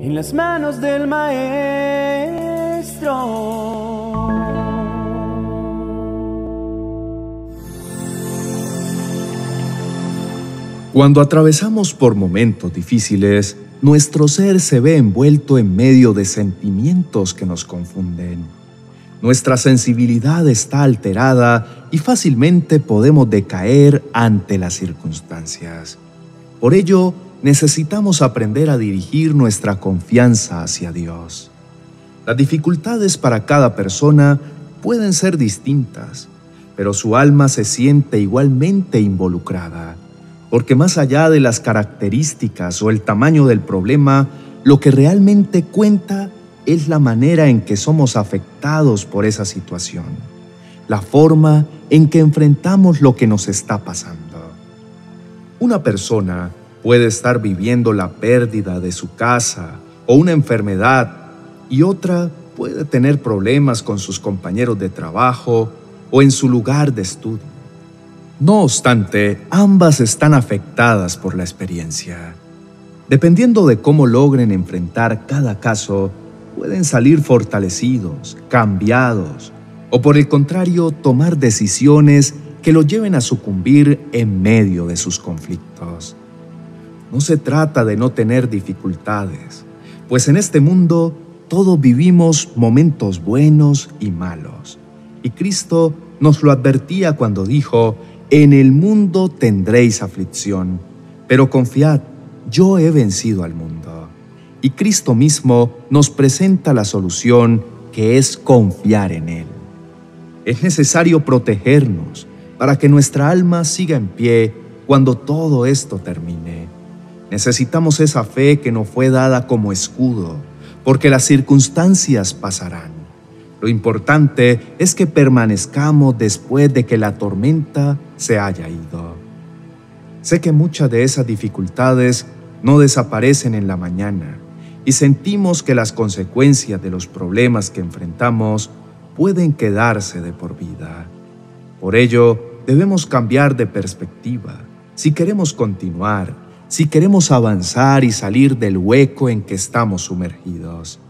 en las manos del Maestro. Cuando atravesamos por momentos difíciles, nuestro ser se ve envuelto en medio de sentimientos que nos confunden. Nuestra sensibilidad está alterada y fácilmente podemos decaer ante las circunstancias. Por ello, necesitamos aprender a dirigir nuestra confianza hacia Dios. Las dificultades para cada persona pueden ser distintas, pero su alma se siente igualmente involucrada, porque más allá de las características o el tamaño del problema, lo que realmente cuenta es la manera en que somos afectados por esa situación, la forma en que enfrentamos lo que nos está pasando. Una persona puede estar viviendo la pérdida de su casa o una enfermedad y otra puede tener problemas con sus compañeros de trabajo o en su lugar de estudio. No obstante, ambas están afectadas por la experiencia. Dependiendo de cómo logren enfrentar cada caso, pueden salir fortalecidos, cambiados, o por el contrario, tomar decisiones que los lleven a sucumbir en medio de sus conflictos. No se trata de no tener dificultades, pues en este mundo todos vivimos momentos buenos y malos. Y Cristo nos lo advertía cuando dijo, en el mundo tendréis aflicción, pero confiad, yo he vencido al mundo. Y Cristo mismo nos presenta la solución que es confiar en Él. Es necesario protegernos para que nuestra alma siga en pie cuando todo esto termine. Necesitamos esa fe que nos fue dada como escudo, porque las circunstancias pasarán. Lo importante es que permanezcamos después de que la tormenta se haya ido. Sé que muchas de esas dificultades no desaparecen en la mañana y sentimos que las consecuencias de los problemas que enfrentamos pueden quedarse de por vida. Por ello, debemos cambiar de perspectiva si queremos continuar si queremos avanzar y salir del hueco en que estamos sumergidos.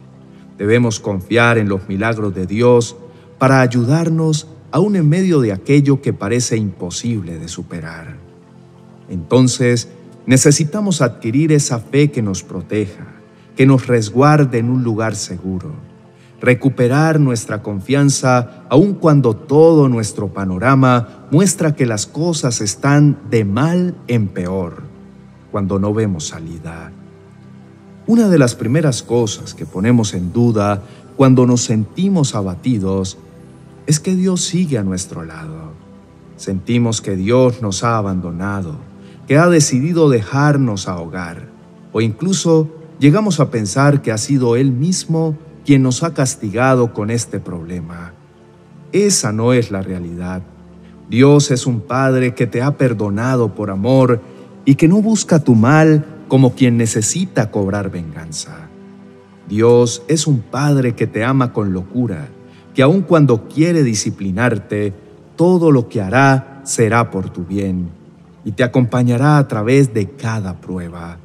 Debemos confiar en los milagros de Dios para ayudarnos aún en medio de aquello que parece imposible de superar. Entonces, necesitamos adquirir esa fe que nos proteja, que nos resguarde en un lugar seguro, recuperar nuestra confianza aun cuando todo nuestro panorama muestra que las cosas están de mal en peor cuando no vemos salida. Una de las primeras cosas que ponemos en duda cuando nos sentimos abatidos es que Dios sigue a nuestro lado. Sentimos que Dios nos ha abandonado, que ha decidido dejarnos ahogar, o incluso llegamos a pensar que ha sido Él mismo quien nos ha castigado con este problema. Esa no es la realidad. Dios es un Padre que te ha perdonado por amor y que no busca tu mal como quien necesita cobrar venganza. Dios es un Padre que te ama con locura, que aun cuando quiere disciplinarte, todo lo que hará será por tu bien y te acompañará a través de cada prueba.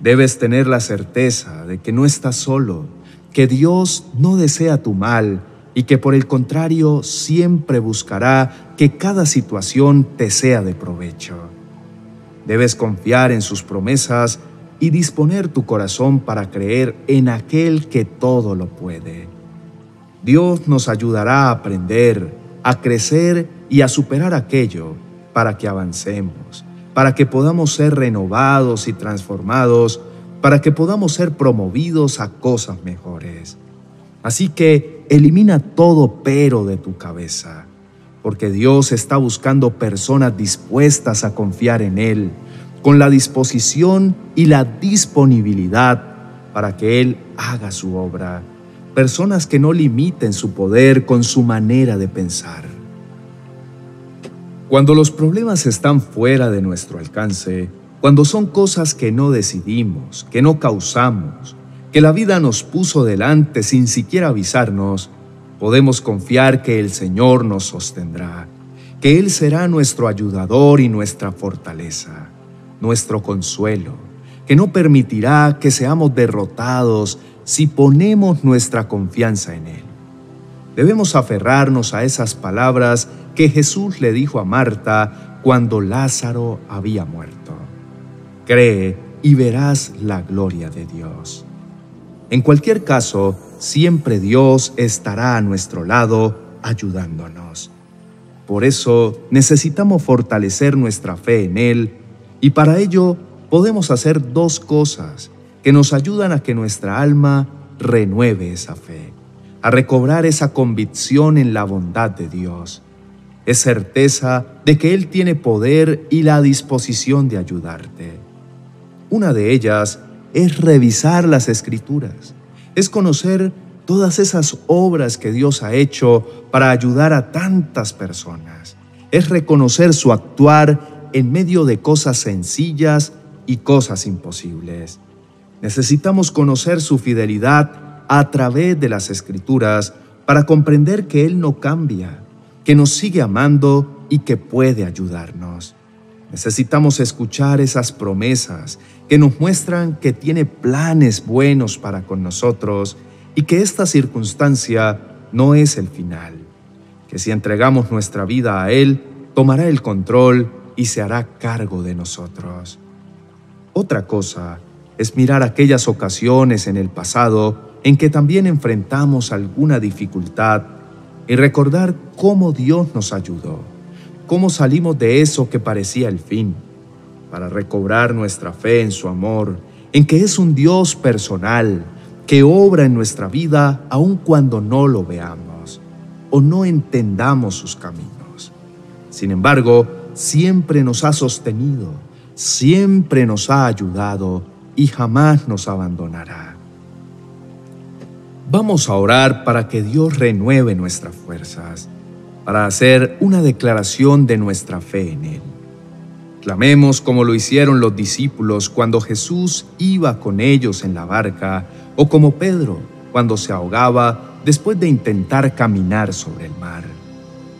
Debes tener la certeza de que no estás solo, que Dios no desea tu mal y que por el contrario siempre buscará que cada situación te sea de provecho. Debes confiar en sus promesas y disponer tu corazón para creer en aquel que todo lo puede. Dios nos ayudará a aprender, a crecer y a superar aquello para que avancemos, para que podamos ser renovados y transformados, para que podamos ser promovidos a cosas mejores. Así que elimina todo pero de tu cabeza porque Dios está buscando personas dispuestas a confiar en Él, con la disposición y la disponibilidad para que Él haga su obra. Personas que no limiten su poder con su manera de pensar. Cuando los problemas están fuera de nuestro alcance, cuando son cosas que no decidimos, que no causamos, que la vida nos puso delante sin siquiera avisarnos, podemos confiar que el Señor nos sostendrá, que Él será nuestro ayudador y nuestra fortaleza, nuestro consuelo, que no permitirá que seamos derrotados si ponemos nuestra confianza en Él. Debemos aferrarnos a esas palabras que Jesús le dijo a Marta cuando Lázaro había muerto. Cree y verás la gloria de Dios. En cualquier caso, siempre Dios estará a nuestro lado ayudándonos. Por eso necesitamos fortalecer nuestra fe en Él y para ello podemos hacer dos cosas que nos ayudan a que nuestra alma renueve esa fe, a recobrar esa convicción en la bondad de Dios. Es certeza de que Él tiene poder y la disposición de ayudarte. Una de ellas es revisar las escrituras, es conocer todas esas obras que Dios ha hecho para ayudar a tantas personas. Es reconocer su actuar en medio de cosas sencillas y cosas imposibles. Necesitamos conocer su fidelidad a través de las escrituras para comprender que Él no cambia, que nos sigue amando y que puede ayudarnos. Necesitamos escuchar esas promesas que nos muestran que tiene planes buenos para con nosotros y que esta circunstancia no es el final, que si entregamos nuestra vida a Él, tomará el control y se hará cargo de nosotros. Otra cosa es mirar aquellas ocasiones en el pasado en que también enfrentamos alguna dificultad y recordar cómo Dios nos ayudó, cómo salimos de eso que parecía el fin, para recobrar nuestra fe en su amor, en que es un Dios personal, que obra en nuestra vida aun cuando no lo veamos o no entendamos sus caminos. Sin embargo, siempre nos ha sostenido, siempre nos ha ayudado y jamás nos abandonará. Vamos a orar para que Dios renueve nuestras fuerzas, para hacer una declaración de nuestra fe en Él. Clamemos como lo hicieron los discípulos cuando Jesús iba con ellos en la barca, o como Pedro cuando se ahogaba después de intentar caminar sobre el mar.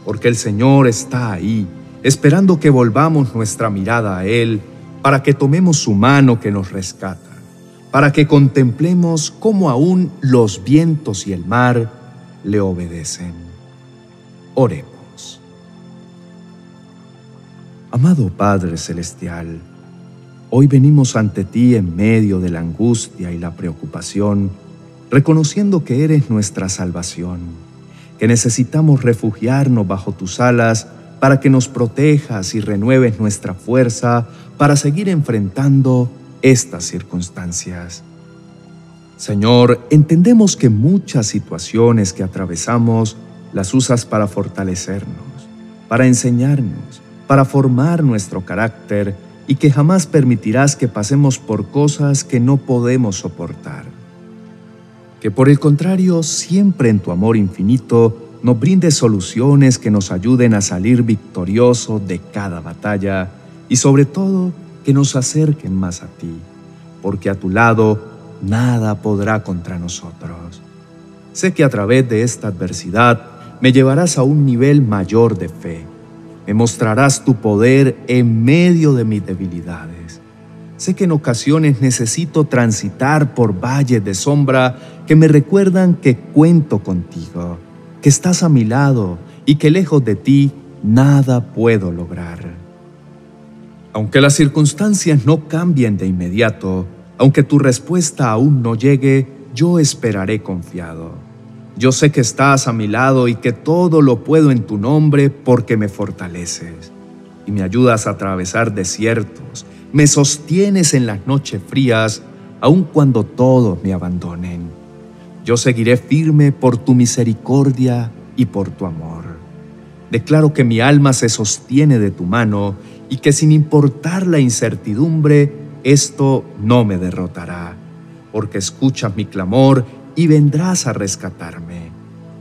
Porque el Señor está ahí, esperando que volvamos nuestra mirada a Él, para que tomemos su mano que nos rescata, para que contemplemos cómo aún los vientos y el mar le obedecen. Oremos. Amado Padre Celestial, hoy venimos ante ti en medio de la angustia y la preocupación, reconociendo que eres nuestra salvación, que necesitamos refugiarnos bajo tus alas para que nos protejas y renueves nuestra fuerza para seguir enfrentando estas circunstancias. Señor, entendemos que muchas situaciones que atravesamos las usas para fortalecernos, para enseñarnos, para formar nuestro carácter y que jamás permitirás que pasemos por cosas que no podemos soportar. Que por el contrario, siempre en tu amor infinito, nos brindes soluciones que nos ayuden a salir victorioso de cada batalla y sobre todo que nos acerquen más a ti, porque a tu lado nada podrá contra nosotros. Sé que a través de esta adversidad me llevarás a un nivel mayor de fe me mostrarás tu poder en medio de mis debilidades. Sé que en ocasiones necesito transitar por valles de sombra que me recuerdan que cuento contigo, que estás a mi lado y que lejos de ti nada puedo lograr. Aunque las circunstancias no cambien de inmediato, aunque tu respuesta aún no llegue, yo esperaré confiado yo sé que estás a mi lado y que todo lo puedo en tu nombre porque me fortaleces y me ayudas a atravesar desiertos, me sostienes en las noches frías, aun cuando todos me abandonen. Yo seguiré firme por tu misericordia y por tu amor. Declaro que mi alma se sostiene de tu mano y que sin importar la incertidumbre, esto no me derrotará, porque escuchas mi clamor y vendrás a rescatarme.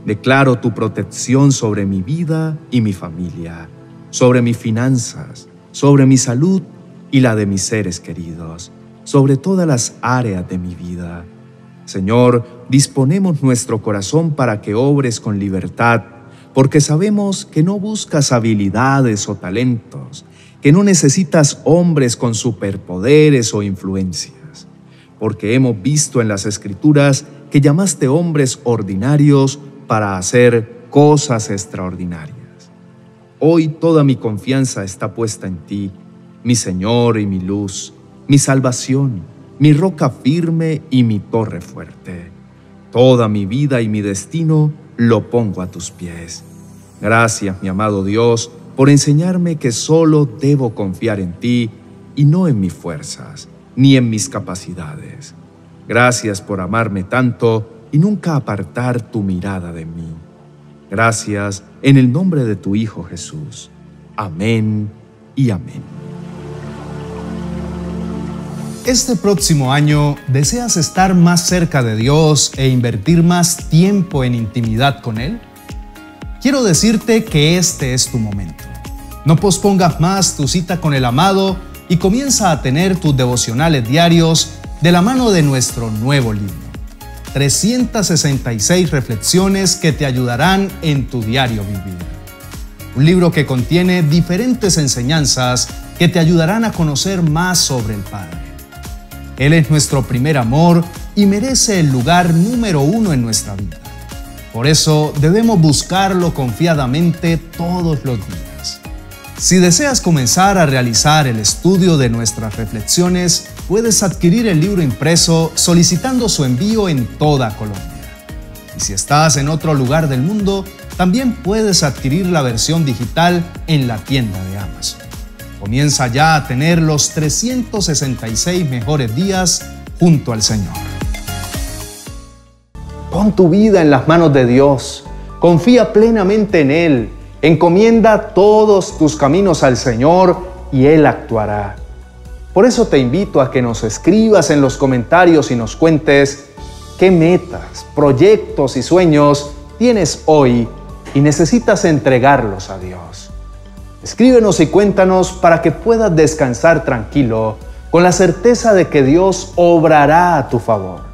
Declaro tu protección sobre mi vida y mi familia, sobre mis finanzas, sobre mi salud y la de mis seres queridos, sobre todas las áreas de mi vida. Señor, disponemos nuestro corazón para que obres con libertad, porque sabemos que no buscas habilidades o talentos, que no necesitas hombres con superpoderes o influencias, porque hemos visto en las escrituras que llamaste hombres ordinarios para hacer cosas extraordinarias. Hoy toda mi confianza está puesta en ti, mi Señor y mi luz, mi salvación, mi roca firme y mi torre fuerte. Toda mi vida y mi destino lo pongo a tus pies. Gracias, mi amado Dios, por enseñarme que solo debo confiar en ti y no en mis fuerzas, ni en mis capacidades. Gracias por amarme tanto y nunca apartar tu mirada de mí. Gracias en el nombre de tu Hijo Jesús. Amén y amén. Este próximo año, ¿deseas estar más cerca de Dios e invertir más tiempo en intimidad con Él? quiero decirte que este es tu momento. No pospongas más tu cita con el amado y comienza a tener tus devocionales diarios de la mano de nuestro nuevo libro. 366 reflexiones que te ayudarán en tu diario vivir. Un libro que contiene diferentes enseñanzas que te ayudarán a conocer más sobre el Padre. Él es nuestro primer amor y merece el lugar número uno en nuestra vida. Por eso debemos buscarlo confiadamente todos los días. Si deseas comenzar a realizar el estudio de nuestras reflexiones, puedes adquirir el libro impreso solicitando su envío en toda Colombia. Y si estás en otro lugar del mundo, también puedes adquirir la versión digital en la tienda de Amazon. Comienza ya a tener los 366 mejores días junto al Señor. Pon tu vida en las manos de Dios. Confía plenamente en Él. Encomienda todos tus caminos al Señor y Él actuará. Por eso te invito a que nos escribas en los comentarios y nos cuentes qué metas, proyectos y sueños tienes hoy y necesitas entregarlos a Dios. Escríbenos y cuéntanos para que puedas descansar tranquilo con la certeza de que Dios obrará a tu favor.